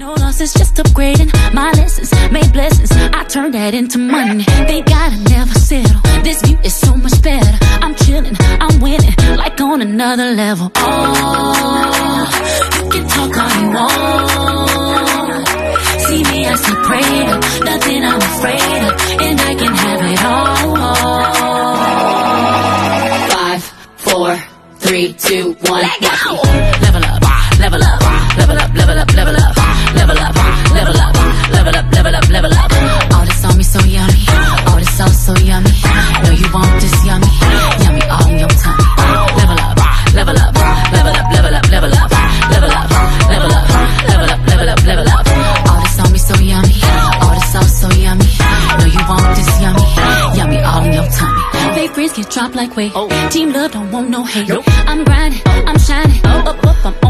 No losses, just upgrading my lessons, made blessings. I turned that into money. They gotta never settle. This view is so much better. I'm chilling, I'm winning, like on another level. Oh, you can talk all you want. See me as a prayer, nothing I'm afraid of, and I can have it all. Five, four, three, two, one. Let go. Level up, level up, Fake friends get dropped like weight. Oh. Team love don't want no hate. I'm grinding, I'm shining, oh. up, up, I'm